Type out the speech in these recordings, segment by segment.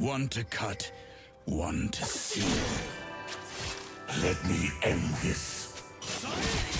One to cut, one to seal. Let me end this.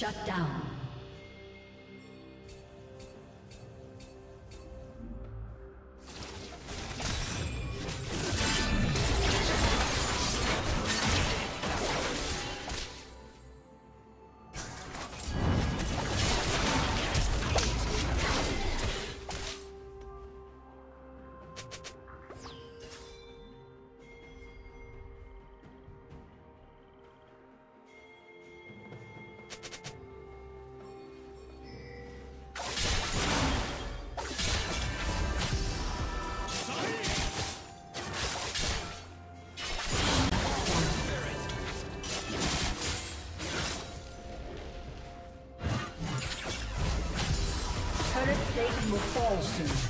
Shut down. Will fall soon.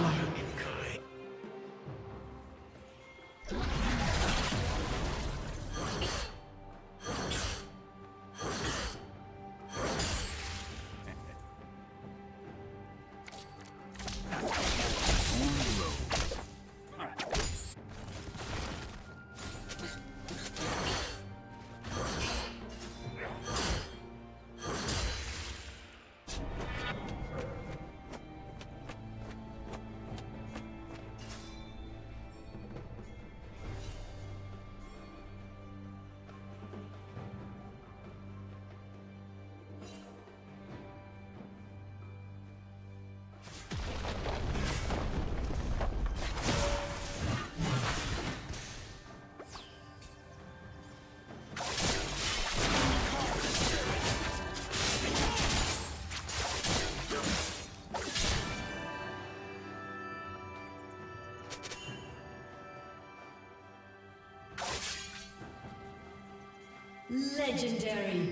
lion. Legendary.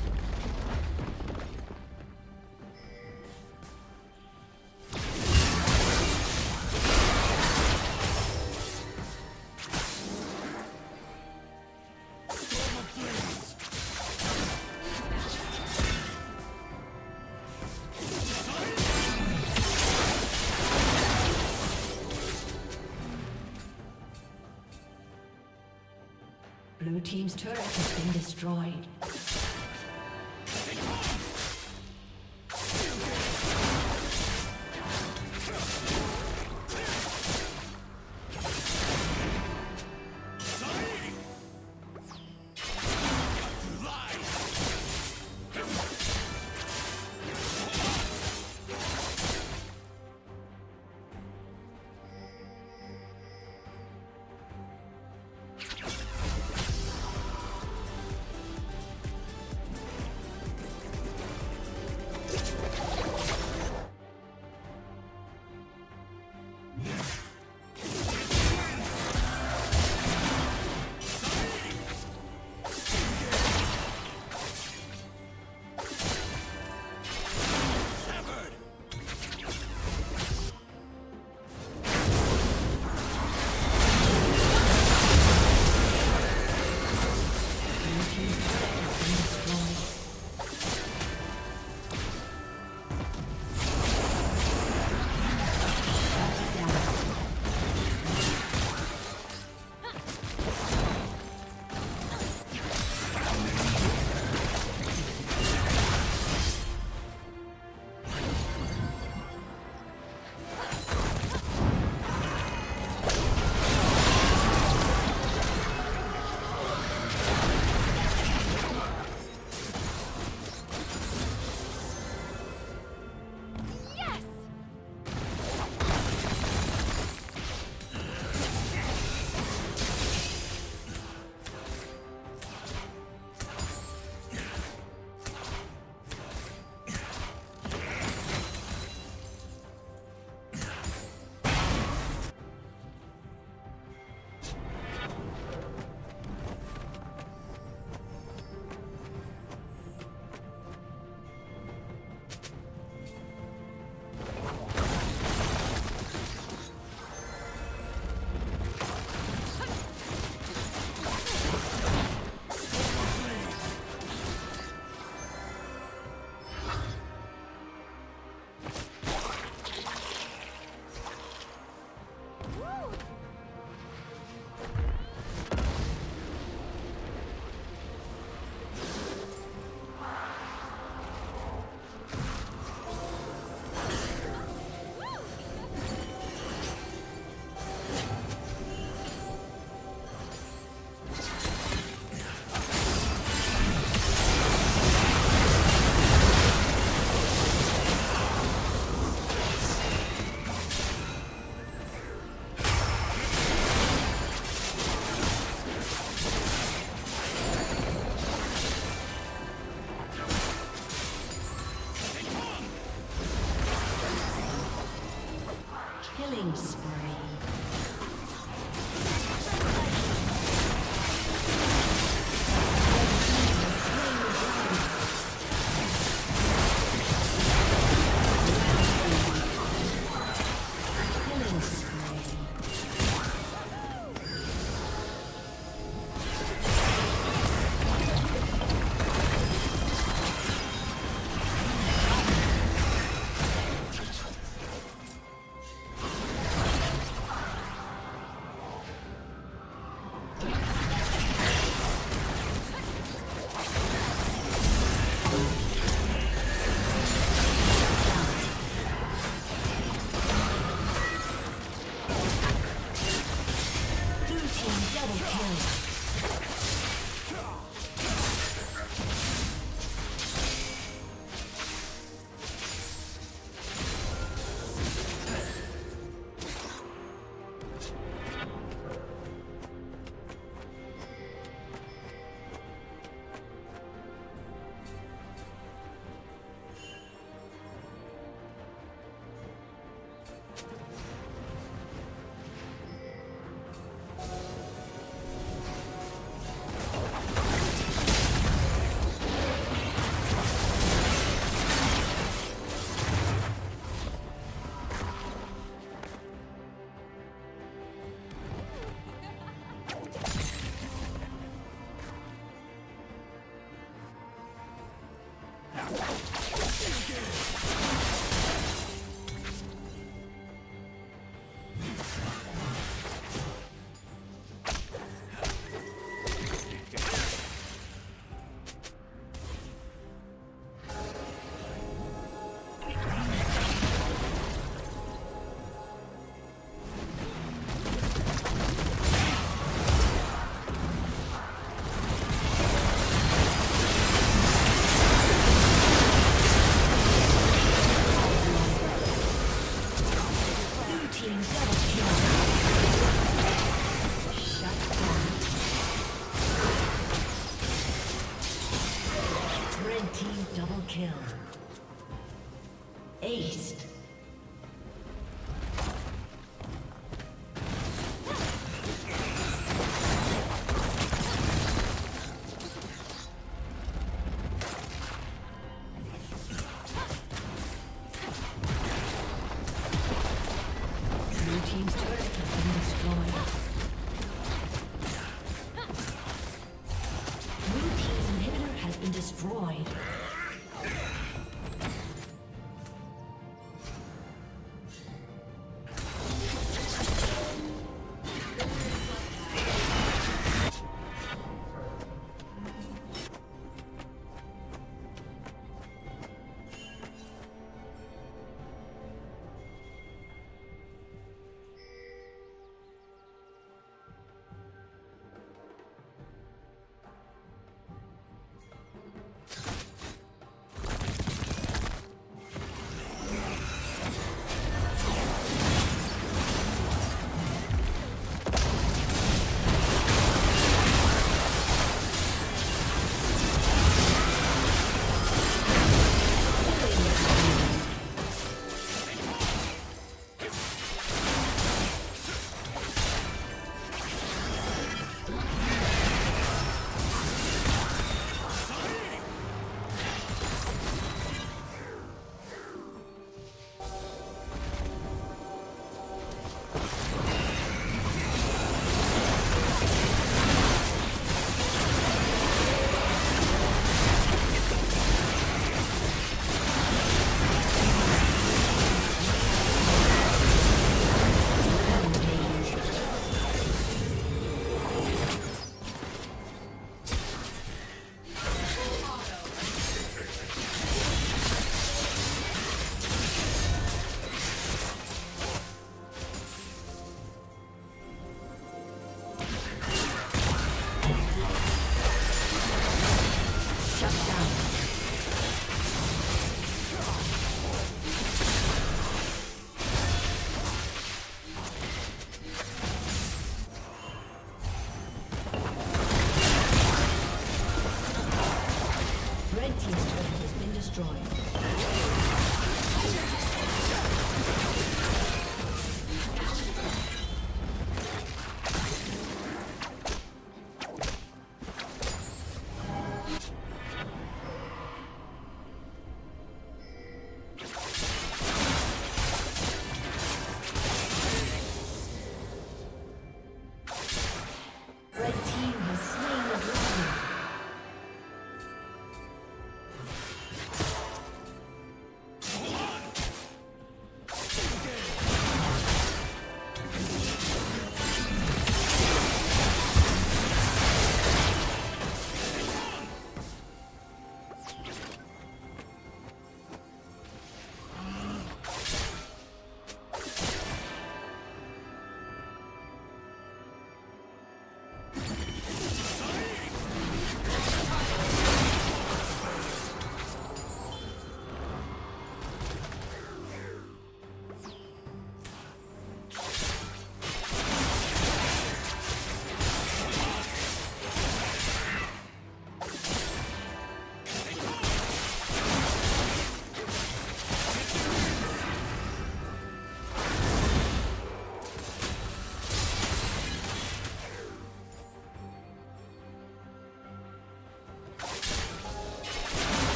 Yeah.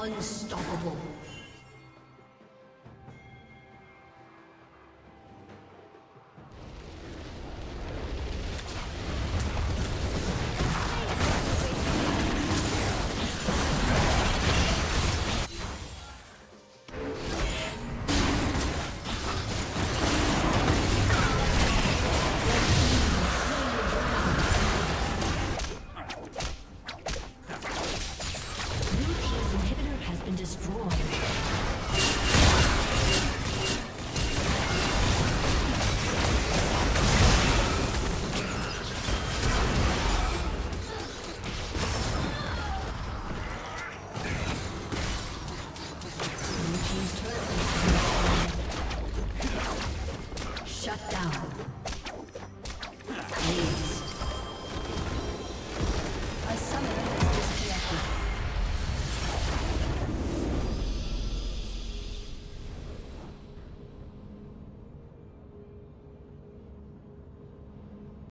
Unstoppable.